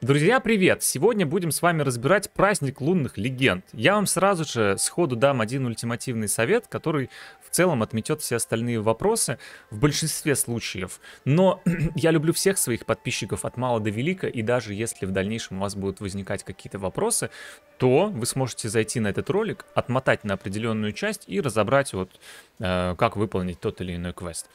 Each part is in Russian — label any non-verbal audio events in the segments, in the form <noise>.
Друзья, привет! Сегодня будем с вами разбирать праздник лунных легенд. Я вам сразу же сходу дам один ультимативный совет, который в целом отметет все остальные вопросы в большинстве случаев. Но <clears throat> я люблю всех своих подписчиков от мала до велика, и даже если в дальнейшем у вас будут возникать какие-то вопросы, то вы сможете зайти на этот ролик, отмотать на определенную часть и разобрать, вот, э, как выполнить тот или иной квест.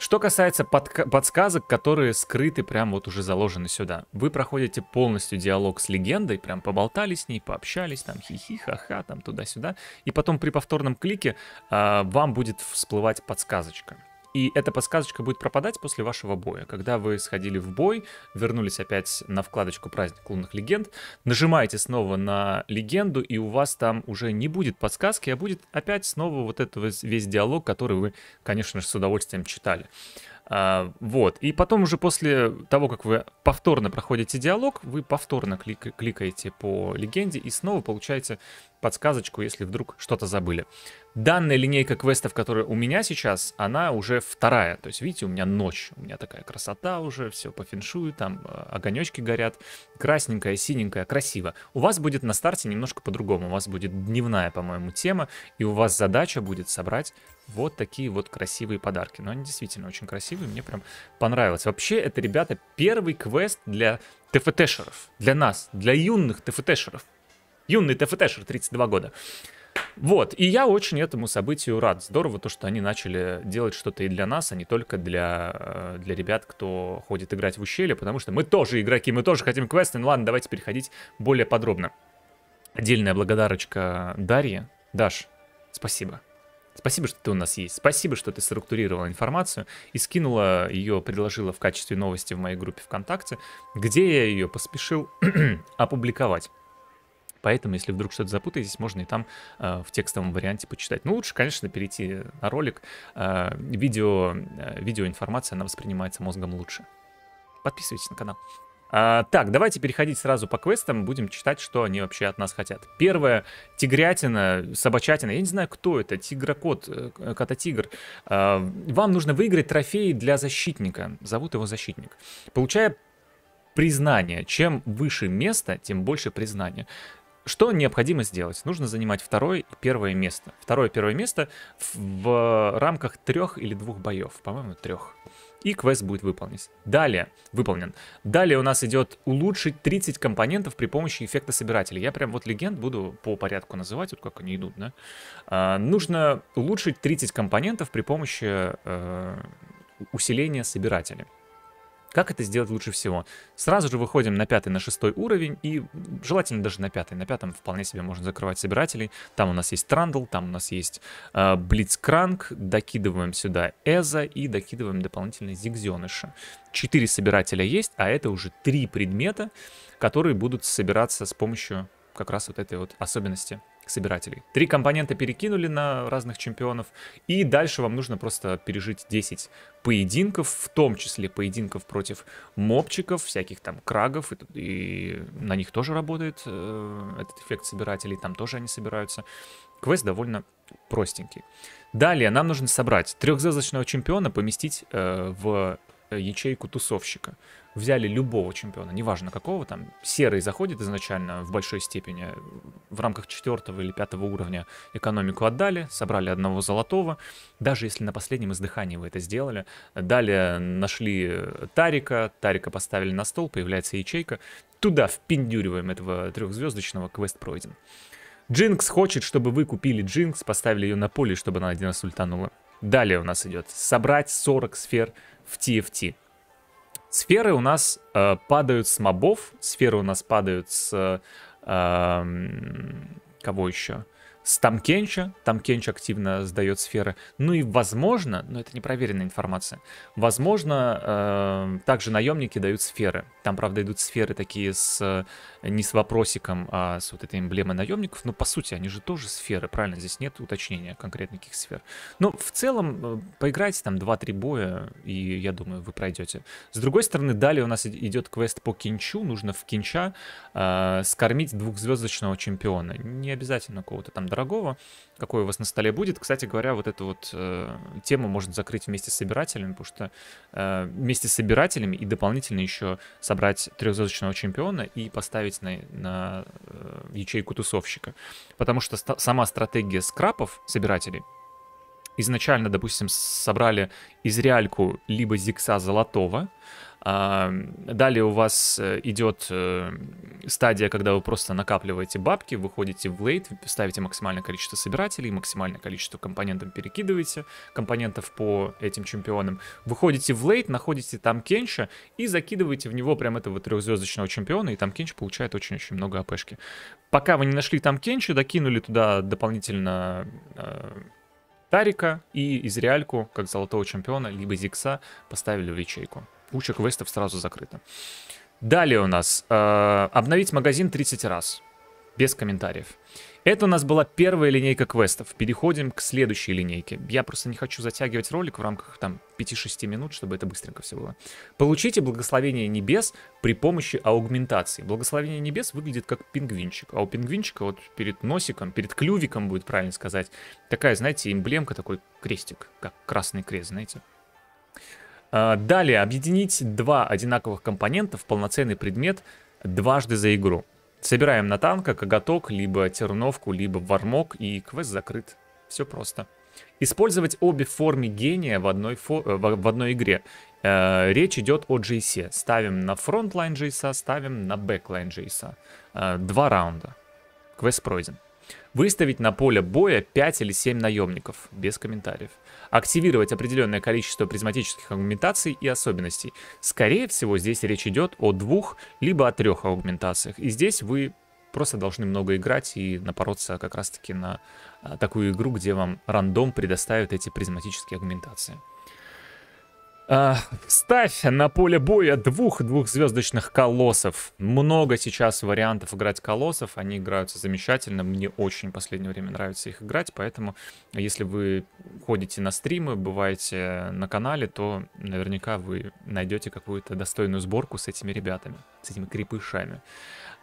Что касается подсказок, которые скрыты, прям вот уже заложены сюда. Вы проходите полностью диалог с легендой, прям поболтали с ней, пообщались, там хихи, ха-ха, там туда-сюда. И потом при повторном клике э, вам будет всплывать подсказочка. И эта подсказочка будет пропадать после вашего боя. Когда вы сходили в бой, вернулись опять на вкладочку «Праздник лунных легенд», нажимаете снова на легенду, и у вас там уже не будет подсказки, а будет опять снова вот этот весь диалог, который вы, конечно же, с удовольствием читали. А, вот. И потом уже после того, как вы повторно проходите диалог, вы повторно клик кликаете по легенде и снова получаете подсказочку, если вдруг что-то забыли. Данная линейка квестов, которая у меня сейчас, она уже вторая. То есть, видите, у меня ночь, у меня такая красота уже, все по феншую, там э, огонечки горят, красненькая, синенькая, красиво. У вас будет на старте немножко по-другому. У вас будет дневная, по-моему, тема, и у вас задача будет собрать вот такие вот красивые подарки. Но они действительно очень красивые, мне прям понравилось. Вообще, это, ребята, первый квест для ТФТшеров, для нас, для юных ТФТшеров. Юный ТФТшер, 32 года. Вот, и я очень этому событию рад. Здорово то, что они начали делать что-то и для нас, а не только для, э, для ребят, кто ходит играть в ущелье, потому что мы тоже игроки, мы тоже хотим квесты. Ну ладно, давайте переходить более подробно. Отдельная благодарочка Дарье. Даш, спасибо. Спасибо, что ты у нас есть. Спасибо, что ты структурировала информацию и скинула ее, предложила в качестве новости в моей группе ВКонтакте, где я ее поспешил <clears throat> опубликовать. Поэтому, если вдруг что-то запутаетесь, можно и там э, в текстовом варианте почитать. Ну, лучше, конечно, перейти на ролик. Э, видео, э, видеоинформация, она воспринимается мозгом лучше. Подписывайтесь на канал. А, так, давайте переходить сразу по квестам, будем читать, что они вообще от нас хотят. Первое, тигрятина, собачатина, я не знаю, кто это, тигрокот, э, кота-тигр. А, вам нужно выиграть трофей для защитника, зовут его защитник. Получая признание, чем выше место, тем больше признания. Что необходимо сделать? Нужно занимать второе и первое место. Второе и первое место в, рамках трех или двух боев. По-моему, трех и квест будет выполнен. Далее, выполнен. Далее у нас идет улучшить 30 компонентов при помощи эффекта собирателя. Я прям вот легенд буду по порядку называть, вот как они идут, да. А, нужно улучшить 30 компонентов при помощи э, усиления собирателя. Как это сделать лучше всего? Сразу же выходим на пятый, на шестой уровень, и желательно даже на пятый. На пятом вполне себе можно закрывать собирателей. Там у нас есть Трандл, там у нас есть э, докидываем сюда Эза и докидываем дополнительные зигзеныши. Четыре собирателя есть, а это уже три предмета, которые будут собираться с помощью как раз вот этой вот особенности собирателей. Три компонента перекинули на разных чемпионов, и дальше вам нужно просто пережить 10 поединков, в том числе поединков против мобчиков, всяких там крагов, и, и на них тоже работает э, этот эффект собирателей, там тоже они собираются. Квест довольно простенький. Далее нам нужно собрать трехзвездочного чемпиона, поместить э, в ячейку тусовщика взяли любого чемпиона, неважно какого, там серый заходит изначально в большой степени, в рамках четвертого или пятого уровня экономику отдали, собрали одного золотого, даже если на последнем издыхании вы это сделали. Далее нашли Тарика, Тарика поставили на стол, появляется ячейка, туда впендюриваем этого трехзвездочного, квест пройден. Джинкс хочет, чтобы вы купили Джинкс, поставили ее на поле, чтобы она один раз ультанула. Далее у нас идет собрать 40 сфер в TFT. Сферы у нас э, падают с мобов, сферы у нас падают с... Э, кого еще? С Тамкенча. Тамкенч активно сдает сферы. Ну и возможно, но это непроверенная информация, возможно, э, также наемники дают сферы. Там, правда, идут сферы такие с не с вопросиком, а с вот этой эмблемой наемников. Но по сути, они же тоже сферы, правильно? Здесь нет уточнения конкретных сфер. Но в целом, э, поиграйте там 2-3 боя, и я думаю, вы пройдете. С другой стороны, далее у нас идет квест по Кинчу. Нужно в Кинча э, скормить двухзвездочного чемпиона. Не обязательно кого-то там дорогого, какой у вас на столе будет. Кстати говоря, вот эту вот э, тему можно закрыть вместе с собирателями, потому что э, вместе с собирателями и дополнительно еще собрать трехзвездочного чемпиона и поставить на, на э, ячейку тусовщика. Потому что ста- сама стратегия скрапов, собирателей, изначально, допустим, собрали из реальку либо зикса золотого, далее у вас э, идет э, стадия, когда вы просто накапливаете бабки, выходите в лейт, ставите максимальное количество собирателей, максимальное количество компонентов перекидываете, компонентов по этим чемпионам. Выходите в лейт, находите там Кенча и закидываете в него прям этого трехзвездочного чемпиона, и там Кенч получает очень-очень много АПшки. Пока вы не нашли там Кенча, докинули туда дополнительно э, Тарика и из реальку, как золотого чемпиона, либо Зикса, поставили в ячейку. Куча квестов сразу закрыта. Далее у нас э, обновить магазин 30 раз. Без комментариев. Это у нас была первая линейка квестов. Переходим к следующей линейке. Я просто не хочу затягивать ролик в рамках там 5-6 минут, чтобы это быстренько все было. Получите благословение небес при помощи аугментации. Благословение небес выглядит как пингвинчик. А у пингвинчика вот перед носиком, перед клювиком будет правильно сказать, такая, знаете, эмблемка, такой крестик, как красный крест, знаете. А, далее, объединить два одинаковых компонента в полноценный предмет дважды за игру. Собираем на танка, коготок, либо терновку, либо Warmog, и квест закрыт. Все просто. Использовать обе формы гения в одной, фо... Э, в одной игре. Э, речь идет о Jayce. Ставим на frontline Jayce, ставим на backline Jayce. Э, два раунда. Квест пройден. Выставить на поле боя 5 или 7 наемников, без комментариев. Активировать определенное количество призматических аугментаций и особенностей. Скорее всего, здесь речь идет о двух, либо о трех аугментациях. И здесь вы просто должны много играть и напороться как раз-таки на а, такую игру, где вам рандом предоставит эти призматические аугментации. Uh, ставь на поле боя двух двухзвездочных колоссов. Много сейчас вариантов играть колоссов, они играются замечательно. Мне очень в последнее время нравится их играть, поэтому если вы ходите на стримы, бываете на канале, то наверняка вы найдете какую-то достойную сборку с этими ребятами, с этими крепышами.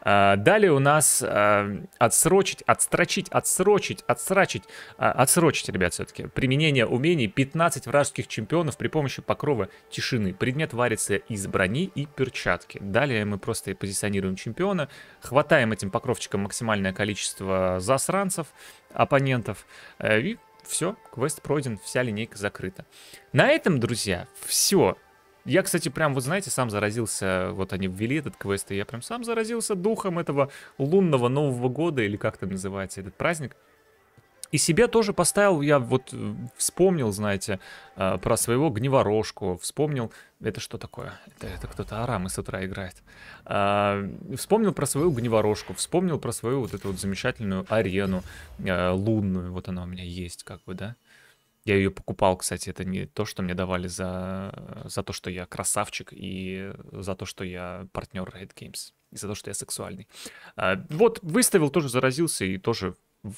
А, далее у нас а, отсрочить, отстрочить, отсрочить, отсрачить, а, отсрочить, ребят, все-таки. Применение умений 15 вражеских чемпионов при помощи покрова тишины. Предмет варится из брони и перчатки. Далее мы просто позиционируем чемпиона, хватаем этим покровчиком максимальное количество засранцев, оппонентов, э, и все, квест пройден, вся линейка закрыта. На этом, друзья, все. Я, кстати, прям, вот знаете, сам заразился, вот они ввели этот квест, и я прям сам заразился духом этого лунного Нового года, или как там называется этот праздник. И себе тоже поставил, я вот э, вспомнил, знаете, э, про своего гневорожку, вспомнил, это что такое? Это, это кто-то Арамы с утра играет. А, вспомнил про свою гневорожку, вспомнил про свою вот эту вот замечательную арену э, лунную, вот она у меня есть, как бы, да? Я ее покупал, кстати, это не то, что мне давали за, за то, что я красавчик и за то, что я партнер Red Games, и за то, что я сексуальный. А, вот, выставил, тоже заразился и тоже в,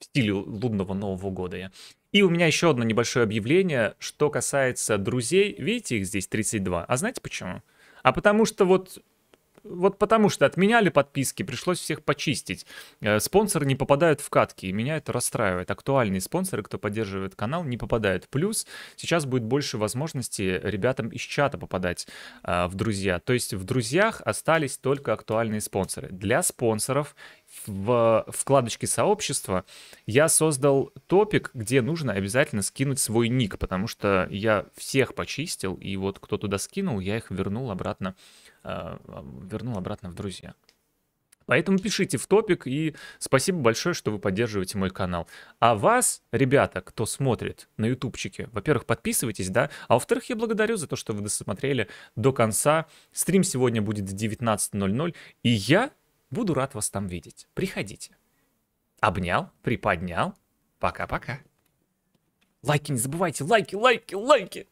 в стиле лунного Нового года я. И у меня еще одно небольшое объявление, что касается друзей. Видите, их здесь 32. А знаете почему? А потому что вот вот потому что отменяли подписки, пришлось всех почистить. Э, спонсоры не попадают в катки, и меня это расстраивает. Актуальные спонсоры, кто поддерживает канал, не попадают. Плюс сейчас будет больше возможностей ребятам из чата попадать а, в друзья. То есть в друзьях остались только актуальные спонсоры. Для спонсоров в вкладочке сообщества я создал топик, где нужно обязательно скинуть свой ник, потому что я всех почистил, и вот кто туда скинул, я их вернул обратно Э, вернул обратно в друзья. Поэтому пишите в топик и спасибо большое, что вы поддерживаете мой канал. А вас, ребята, кто смотрит на ютубчике, во-первых, подписывайтесь, да, а во-вторых, я благодарю за то, что вы досмотрели до конца. Стрим сегодня будет в 19.00, и я буду рад вас там видеть. Приходите. Обнял, приподнял. Пока-пока. Лайки не забывайте, лайки, лайки, лайки.